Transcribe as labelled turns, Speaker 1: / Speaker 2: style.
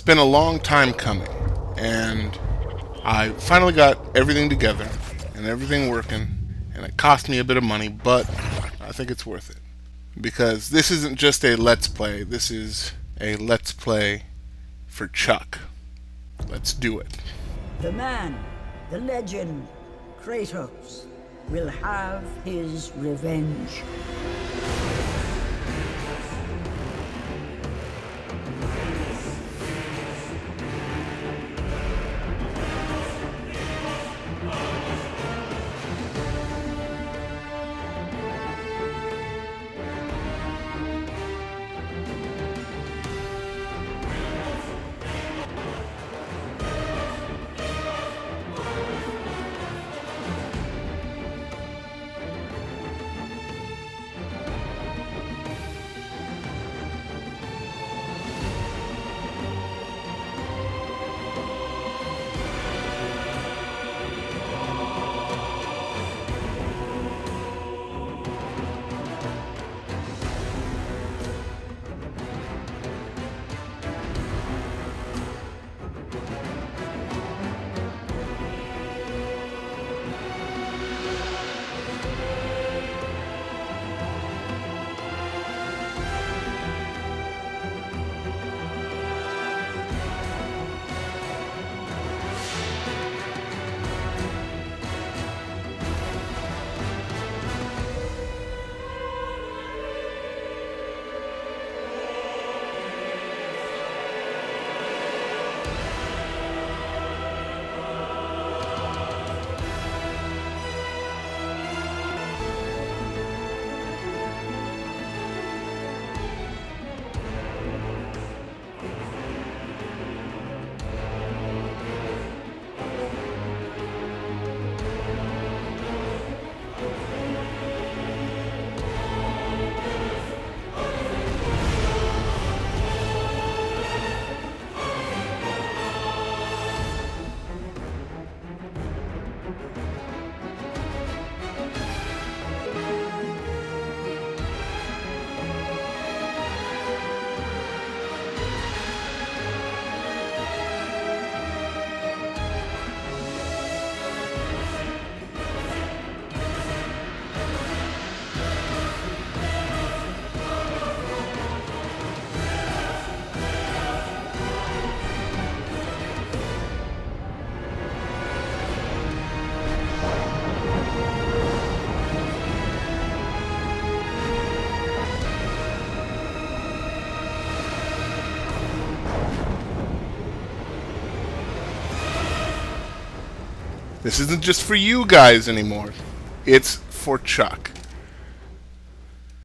Speaker 1: It's been a long time coming, and I finally got everything together and everything working, and it cost me a bit of money, but I think it's worth it. Because this isn't just a let's play, this is a let's play for Chuck. Let's do it.
Speaker 2: The man, the legend, Kratos, will have his revenge.
Speaker 1: This isn't just for you guys anymore. It's for Chuck.